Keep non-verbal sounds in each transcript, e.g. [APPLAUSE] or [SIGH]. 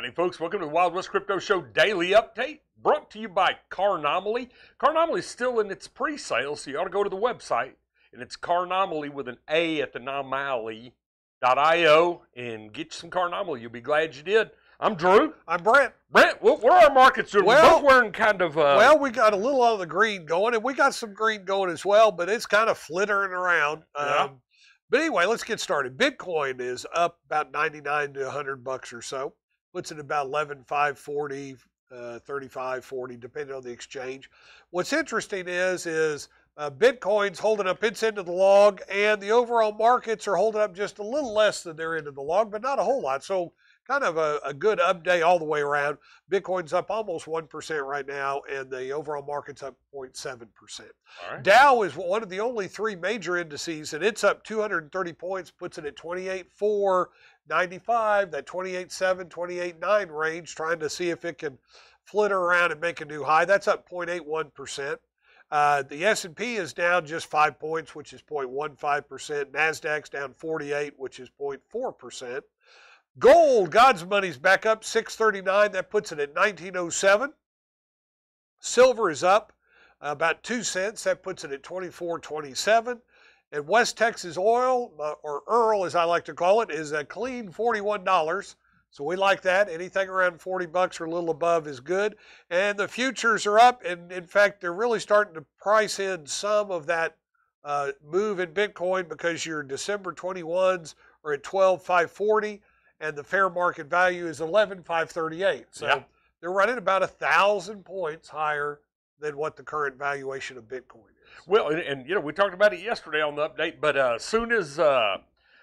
Howdy, folks. Welcome to the Wild West Crypto Show Daily Update, brought to you by Carnomaly. Carnomaly is still in its pre sale, so you ought to go to the website, and it's Carnomaly with an A at the Nomaly.io and get you some Carnomaly. You'll be glad you did. I'm Drew. I'm Brent. Brent, what, what are our markets doing? Well- We're both wearing kind of. Uh, well, we got a little of the green going, and we got some green going as well, but it's kind of flittering around. Yeah. Um, but anyway, let's get started. Bitcoin is up about 99 to 100 bucks or so. Puts it about 11, 540, uh, 35, 40, depending on the exchange. What's interesting is, is uh, Bitcoin's holding up its end of the log, and the overall markets are holding up just a little less than their end of the log, but not a whole lot. So kind of a, a good update all the way around. Bitcoin's up almost 1% right now, and the overall market's up 0.7%. all right. Dow is one of the only three major indices, and it's up 230 points, puts it at 28.495, that 28.7, 28.9 range, trying to see if it can flitter around and make a new high. That's up 0.81%. Uh, the S&P is down just five points, which is 0.15%. Nasdaq's down 48, which is 0.4%. Gold, God's money's back up 639. That puts it at 1907. Silver is up about two cents. That puts it at 24.27. And West Texas Oil, uh, or Earl as I like to call it, is a clean $41. So we like that. Anything around 40 bucks or a little above is good. And the futures are up. And in fact, they're really starting to price in some of that uh, move in Bitcoin because your December 21s are at 12,540 and the fair market value is 11,538. So Yeah. they're running about a thousand points higher than what the current valuation of Bitcoin is. Well, and, and you know we talked about it yesterday on the update, but uh, soon as uh,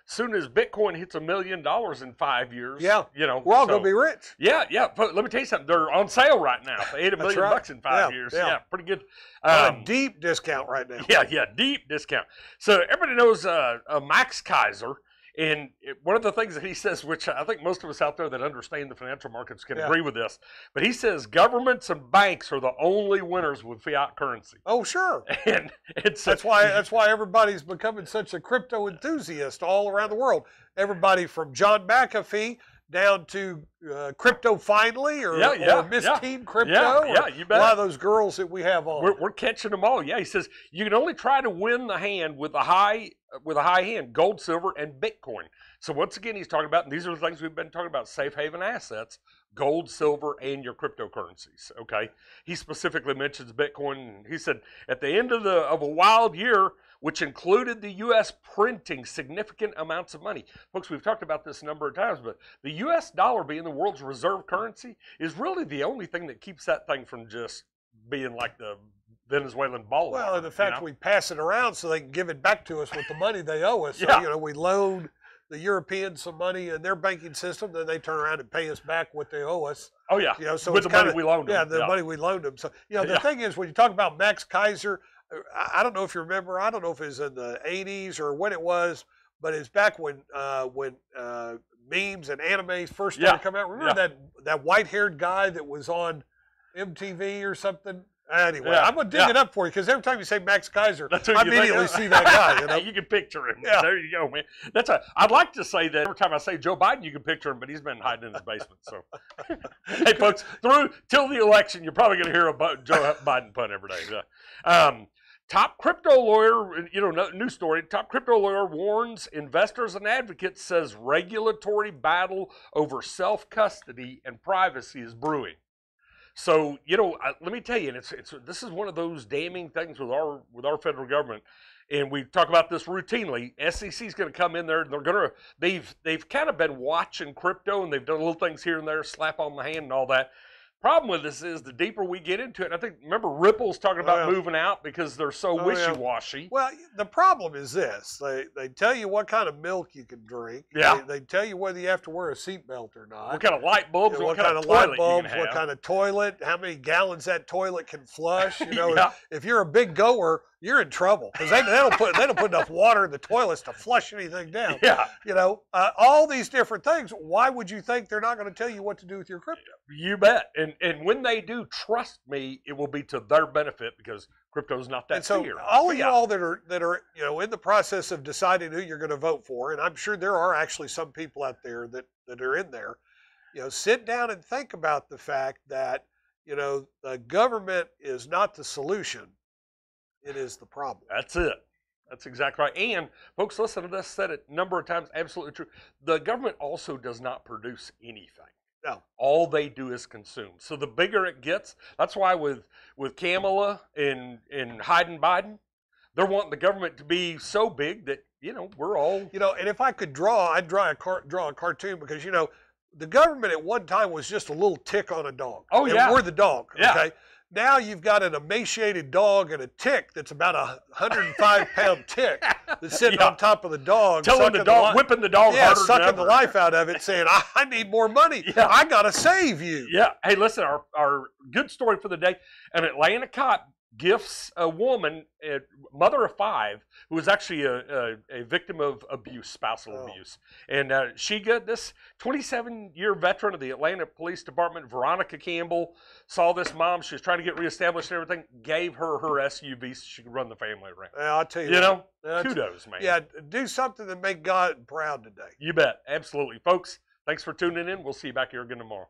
soon as Bitcoin hits a million dollars in five years, Yeah. you know We're all so- going to be rich. Yeah, yeah. But let me tell you something. They're on sale right now for eight a million right. bucks in five Yeah, years. yeah. Yeah, pretty good. Um, a deep discount right now. yeah, yeah, deep discount. So everybody knows uh, uh, Max Keiser, and it- one of the things that he says, which I think most of us out there that understand the financial markets can Yeah. agree with this, but he says governments and banks are the only winners with fiat currency, Oh, sure. [LAUGHS] and it's That's why that's why everybody's becoming such a crypto enthusiast all around the world. Everybody from John McAfee down to uh, Crypto Finally or, Yeah, yeah, or Miss yeah. Teen Crypto. Yeah, or yeah, you bet. A lot of those girls that we have on. We're, we're catching them all. Yeah, he says you can only try to win the hand with a high with a high hand, gold, silver, and Bitcoin. So once again, he's talking about, these are the things we've been talking about: safe haven assets, gold, silver, and your cryptocurrencies. Okay. He specifically mentions Bitcoin. He said at the end of the of a wild year, which included the U.S. printing significant amounts of money. Folks, we've talked about this a number of times, but the U.S. dollar being the world's reserve currency is really the only thing that keeps that thing from just being like the Venezuelan bolivar. well, and the you fact know? we pass it around so they can give it back to us with the money they owe us. So, Yeah. you know, we loan the Europeans some money in their banking system, then they turn around and pay us back what they owe us. oh yeah, You know, so with the money kinda- we loaned Yeah, them. the money we loaned them. So, you know, the Yeah. thing is, when you talk about Max Keiser, uh, I I don't know if you remember. I don't know if it was in the '80s or when it was, but it's back when uh, when uh, memes and animes first started Yeah, coming out. Remember that that white-haired guy that was on MTV or something? Anyway, Yeah, I'm gonna dig yeah. it up for you because every time you say Max Keiser, I immediately see that guy. You [LAUGHS] know, you can picture him. Yeah. There you go, man. That's a. I'd like to say that every time I say Joe Biden, you can picture him, but he's been hiding in his basement. So, [LAUGHS] hey, folks, through till the election, you're probably going to hear a Joe Biden pun every day. Um, top crypto lawyer, you know, no- new story. Top crypto lawyer warns investors and advocates says regulatory battle over self custody and privacy is brewing. So you know, I, let me tell you, and it's it's this is one of those damning things with our with our federal government, and we talk about this routinely. SEC is going to come in there, and they're going to they've they've kind of been watching crypto, and they've done little things here and there, slap on the hand and all that. Problem with this is the deeper we get into it. I think remember Ripple's talking about Oh, yeah. moving out because they're so Oh, wishy washy. Well, the problem is this: they they tell you what kind of milk you can drink. Yeah. They, they tell you whether you have to wear a seatbelt or not. What kind of light bulbs? Yeah, what, what, kind, of toilet light bulbs, what kind of toilet, how many gallons that toilet can flush. You [LAUGHS] know, Yeah. if you're a big goer, you're in trouble because they, they don't put they don't put enough water in the toilets to flush anything down. [LAUGHS] Yeah, You know, uh, all these different things. Why would you think they're not going to tell you what to do with your crypto? you bet. And and when they do, trust me, it will be to their benefit because crypto's not that and so, fear. all of y'all that are that are you know in the process of deciding who you're going to vote for, and I'm sure there are actually some people out there that that are in there. you know, sit down and think about the fact that you know the government is not the solution; it is the problem. That's it. That's exactly right. And folks, listen to this. Said it a number of times. Absolutely true. The government also does not produce anything. No. All they do is consume. So the bigger it gets, that's why with with Kamala and and Biden Biden, they're wanting the government to be so big that you know we're all You know, and if I could draw, I'd draw a car, draw a cartoon because you know the government at one time was just a little tick on a dog. Oh, yeah. we're the dog. Yeah. Now you've got an emaciated dog and a tick that's about a 105 [LAUGHS] pound tick that's sitting Yeah. on top of the dog, telling the dog, li- whipping the dog yeah, harder sucking the life out of it, saying, "I, I need more money. Yeah. I gotta save you." Yeah. Hey, listen, our, our good story for the day an Atlanta cop gifts a woman, a mother of five, who was actually a, a, a victim of abuse, spousal Oh. abuse. And uh, she got this 27 year veteran of the Atlanta Police Department, Veronica Campbell, saw this mom. She was trying to get reestablished and everything, gave her her SUV so she could run the family around. Yeah, I'll tell you. You what. know, kudos, man. yeah, do something that make God proud today. You bet. Absolutely. Folks, thanks for tuning in. We'll see you back here again tomorrow.